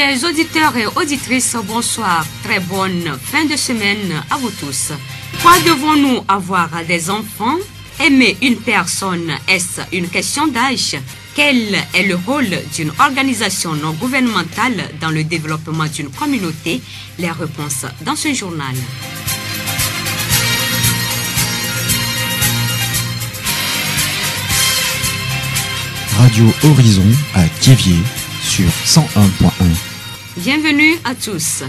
Chers auditeurs et auditrices, bonsoir. Très bonne fin de semaine à vous tous. Quoi devons-nous avoir des enfants? Aimer une personne, est-ce une question d'âge? Quel est le rôle d'une organisation non gouvernementale dans le développement d'une communauté? Les réponses dans ce journal. Radio Horizon à Kévier sur 101.1. Bienvenue à tous.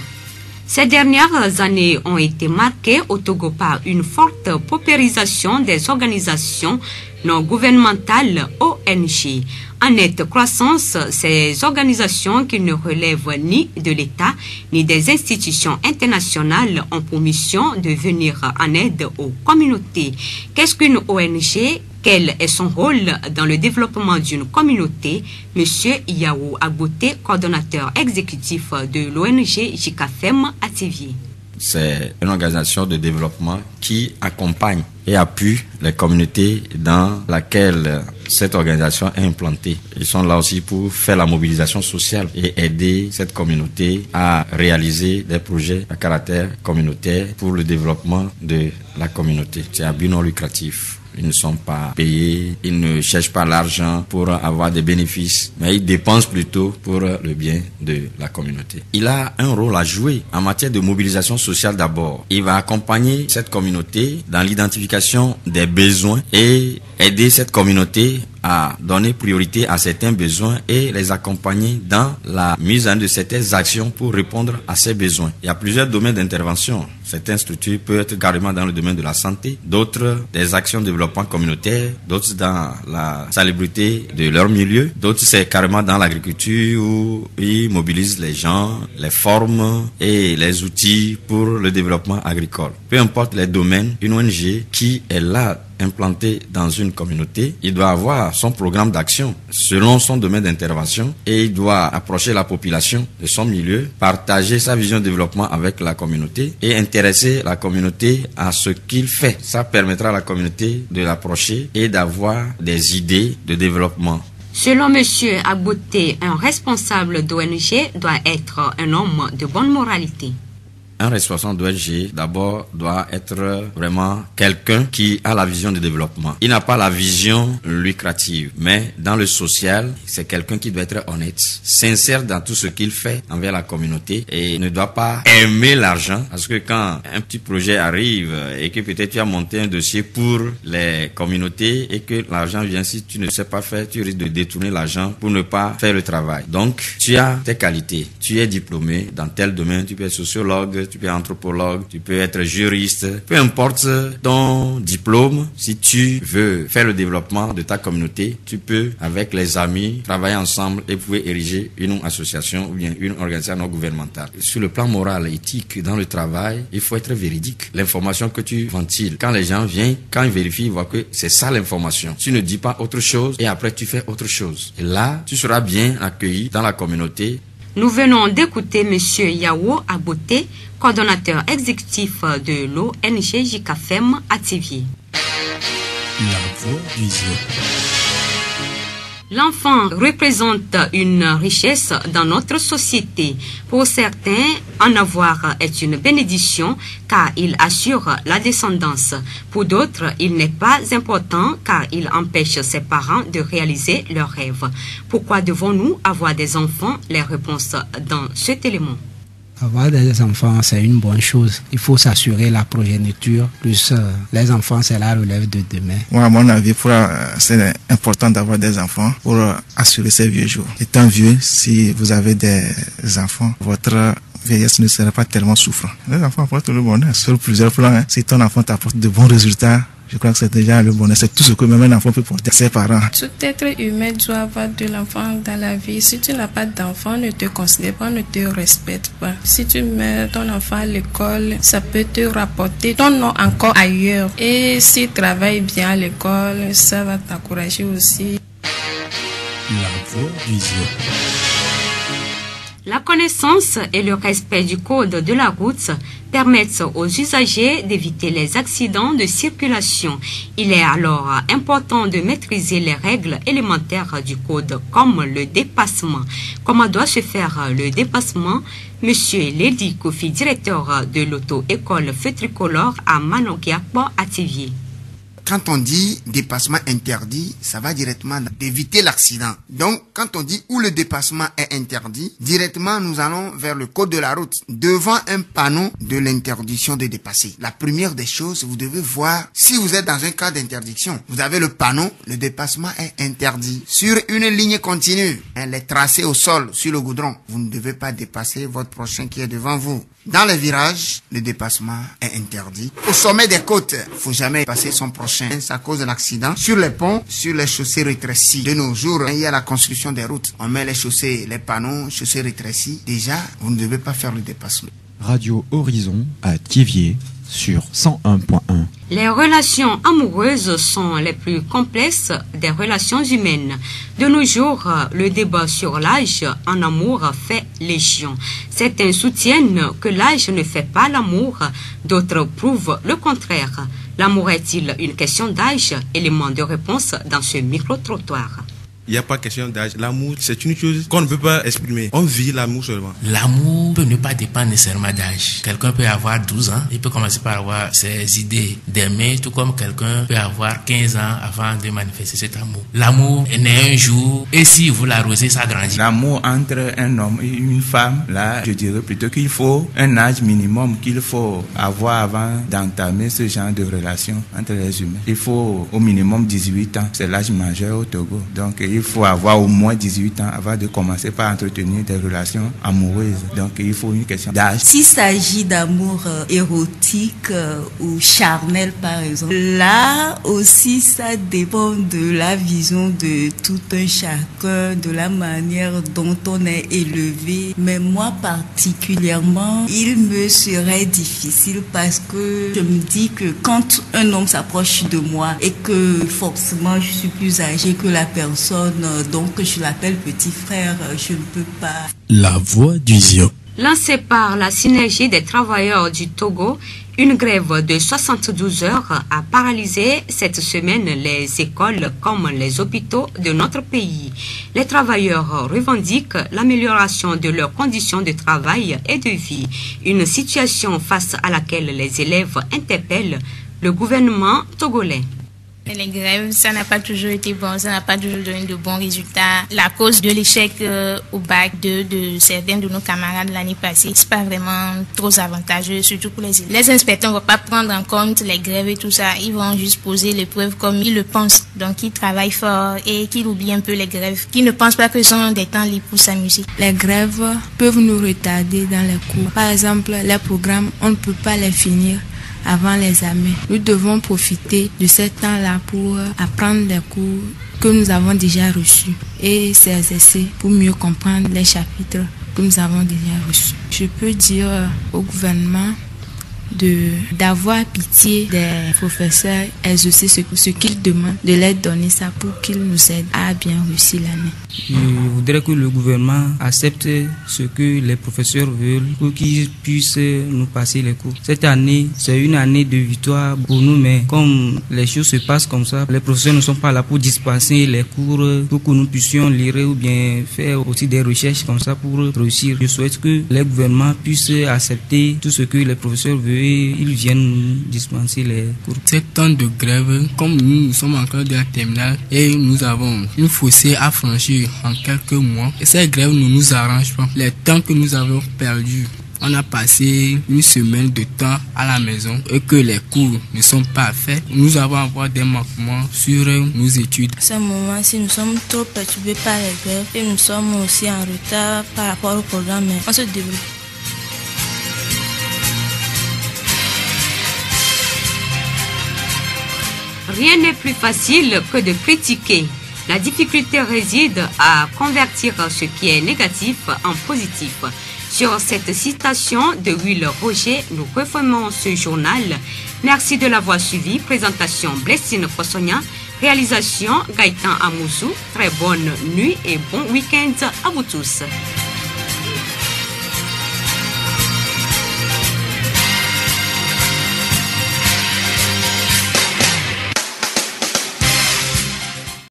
Ces dernières années ont été marquées au Togo par une forte paupérisation des organisations non gouvernementales ONG. En nette croissance, ces organisations qui ne relèvent ni de l'État ni des institutions internationales ont pour mission de venir en aide aux communautés. Qu'est-ce qu'une ONG quel est son rôle dans le développement d'une communauté Monsieur Yao Agbote, coordonnateur exécutif de l'ONG JICAFEM à Tivier. C'est une organisation de développement qui accompagne et appuie les communautés dans laquelle cette organisation est implantée. Ils sont là aussi pour faire la mobilisation sociale et aider cette communauté à réaliser des projets à caractère communautaire pour le développement de la communauté. C'est un but non lucratif. Ils ne sont pas payés, ils ne cherchent pas l'argent pour avoir des bénéfices, mais ils dépensent plutôt pour le bien de la communauté. Il a un rôle à jouer en matière de mobilisation sociale d'abord. Il va accompagner cette communauté dans l'identification des besoins et aider cette communauté à donner priorité à certains besoins et les accompagner dans la mise en œuvre de certaines actions pour répondre à ces besoins. Il y a plusieurs domaines d'intervention. Certaines structures peuvent être carrément dans le domaine de la santé, d'autres des actions de développement communautaire, d'autres dans la salubrité de leur milieu, d'autres c'est carrément dans l'agriculture où ils mobilisent les gens, les formes et les outils pour le développement agricole. Peu importe les domaines, une ONG qui est là implanté dans une communauté, il doit avoir son programme d'action selon son domaine d'intervention et il doit approcher la population de son milieu, partager sa vision de développement avec la communauté et intéresser la communauté à ce qu'il fait. Ça permettra à la communauté de l'approcher et d'avoir des idées de développement. Selon M. Agboté, un responsable d'ONG doit être un homme de bonne moralité un responsable d'ONG, d'abord, doit être vraiment quelqu'un qui a la vision de développement. Il n'a pas la vision lucrative, mais dans le social, c'est quelqu'un qui doit être honnête, sincère dans tout ce qu'il fait envers la communauté et ne doit pas aimer l'argent. Parce que quand un petit projet arrive et que peut-être tu as monté un dossier pour les communautés et que l'argent vient, si tu ne sais pas faire, tu risques de détourner l'argent pour ne pas faire le travail. Donc, tu as tes qualités. Tu es diplômé dans tel domaine, tu peux être sociologue, tu peux être anthropologue, tu peux être juriste, peu importe ton diplôme, si tu veux faire le développement de ta communauté, tu peux, avec les amis, travailler ensemble et pouvoir ériger une association ou bien une organisation non gouvernementale. Sur le plan moral éthique, dans le travail, il faut être véridique. L'information que tu ventiles, quand les gens viennent, quand ils vérifient, ils voient que c'est ça l'information. Tu ne dis pas autre chose et après tu fais autre chose. Et là, tu seras bien accueilli dans la communauté nous venons d'écouter M. Yao Aboté, coordonnateur exécutif de l'ONG JKFM à du L'enfant représente une richesse dans notre société. Pour certains, en avoir est une bénédiction car il assure la descendance. Pour d'autres, il n'est pas important car il empêche ses parents de réaliser leurs rêves. Pourquoi devons-nous avoir des enfants? Les réponses dans cet élément. Avoir des enfants, c'est une bonne chose. Il faut s'assurer la progéniture. Plus euh, les enfants, c'est la relève de demain. Moi, à mon avis, euh, c'est important d'avoir des enfants pour euh, assurer ces vieux jours. Étant vieux, si vous avez des enfants, votre vieillesse ne sera pas tellement souffrant. Les enfants apportent le bonheur sur plusieurs plans. Hein. Si ton enfant t'apporte de bons résultats, je crois que c'est déjà le bonheur. C'est tout ce que même un enfant peut porter à ses parents. Tout être humain doit avoir de l'enfant dans la vie. Si tu n'as pas d'enfant, ne te considère pas, ne te respecte pas. Si tu mets ton enfant à l'école, ça peut te rapporter ton nom encore ailleurs. Et s'il travaille bien à l'école, ça va t'encourager aussi. La voix du La connaissance et le respect du code de la route permettent aux usagers d'éviter les accidents de circulation. Il est alors important de maîtriser les règles élémentaires du code comme le dépassement. Comment doit se faire le dépassement? Monsieur Lady Kofi, directeur de l'auto-école Feu Tricolore à Manokiakbo à. Quand on dit dépassement interdit, ça va directement d'éviter l'accident. Donc, quand on dit où le dépassement est interdit, directement nous allons vers le code de la route, devant un panneau de l'interdiction de dépasser. La première des choses, vous devez voir si vous êtes dans un cas d'interdiction. Vous avez le panneau, le dépassement est interdit. Sur une ligne continue, elle est tracée au sol, sur le goudron. Vous ne devez pas dépasser votre prochain qui est devant vous. Dans les virages, le dépassement est interdit. Au sommet des côtes, faut jamais passer son prochain. Ça cause un accident. Sur les ponts, sur les chaussées rétrécies. De nos jours, il y a la construction des routes. On met les chaussées, les panneaux, chaussées rétrécies. Déjà, vous ne devez pas faire le dépassement. Radio Horizon à Thiévier sur 101.1. Les relations amoureuses sont les plus complexes des relations humaines. De nos jours, le débat sur l'âge en amour fait légion. Certains soutiennent que l'âge ne fait pas l'amour, d'autres prouvent le contraire. L'amour est-il une question d'âge? Élément de réponse dans ce micro-trottoir. Il n'y a pas question d'âge. L'amour, c'est une chose qu'on ne peut pas exprimer. On vit l'amour seulement. L'amour peut ne pas dépendre nécessairement d'âge. Quelqu'un peut avoir 12 ans, il peut commencer par avoir ses idées d'aimer, tout comme quelqu'un peut avoir 15 ans avant de manifester cet amour. L'amour naît un jour, et si vous l'arrosez, ça grandit. L'amour entre un homme et une femme, là, je dirais plutôt qu'il faut un âge minimum qu'il faut avoir avant d'entamer ce genre de relation entre les humains. Il faut au minimum 18 ans. C'est l'âge majeur au Togo. Donc, il faut avoir au moins 18 ans avant de commencer par entretenir des relations amoureuses. Donc il faut une question d'âge. S'il s'agit d'amour euh, érotique euh, ou charnel par exemple, là aussi ça dépend de la vision de tout un chacun, de la manière dont on est élevé. Mais moi particulièrement, il me serait difficile parce que je me dis que quand un homme s'approche de moi et que forcément je suis plus âgée que la personne, donc je l'appelle petit frère, je ne peux pas. La voix du Zion. Lancée par la synergie des travailleurs du Togo, une grève de 72 heures a paralysé cette semaine les écoles comme les hôpitaux de notre pays. Les travailleurs revendiquent l'amélioration de leurs conditions de travail et de vie, une situation face à laquelle les élèves interpellent le gouvernement togolais. Les grèves, ça n'a pas toujours été bon, ça n'a pas toujours donné de bons résultats. La cause de l'échec euh, au bac de, certains de nos camarades l'année passée, c'est pas vraiment trop avantageux, surtout pour les élèves. Les inspecteurs ne vont pas prendre en compte les grèves et tout ça. Ils vont juste poser l'épreuve comme ils le pensent. Donc, ils travaillent fort et qu'ils oublient un peu les grèves, qu'ils ne pensent pas que ce sont des temps libres pour s'amuser. Les grèves peuvent nous retarder dans les cours. Par exemple, les programmes, on ne peut pas les finir avant les examens. Nous devons profiter de ce temps-là pour apprendre les cours que nous avons déjà reçus et essais pour mieux comprendre les chapitres que nous avons déjà reçus. Je peux dire au gouvernement de d'avoir pitié des professeurs, exaucer ce, ce qu'ils demandent, de leur donner ça pour qu'ils nous aident à bien réussir l'année. Je voudrais que le gouvernement accepte ce que les professeurs veulent pour qu'ils puissent nous passer les cours. Cette année, c'est une année de victoire pour nous, mais comme les choses se passent comme ça, les professeurs ne sont pas là pour dispenser les cours, pour que nous puissions lire ou bien faire aussi des recherches comme ça pour réussir. Je souhaite que les gouvernements puissent accepter tout ce que les professeurs veulent ils viennent nous dispenser les cours. Cette temps de grève, comme nous, nous sommes encore de la terminale et nous avons une fossée à franchir en quelques mois. Et cette grève ne nous arrange pas. Les temps que nous avons perdus, on a passé une semaine de temps à la maison et que les cours ne sont pas faits, nous avons avoir des manquements sur nos études. À ce moment-ci, nous sommes trop perturbés par les grèves et nous sommes aussi en retard par rapport au programme, on se débrouille. Rien n'est plus facile que de critiquer. La difficulté réside à convertir ce qui est négatif en positif. Sur cette citation de Will Roger, nous refermons ce journal. Merci de l'avoir suivi. Présentation Blessine Fossonia. Réalisation Gaëtan Amouzou. Très bonne nuit et bon week-end à vous tous.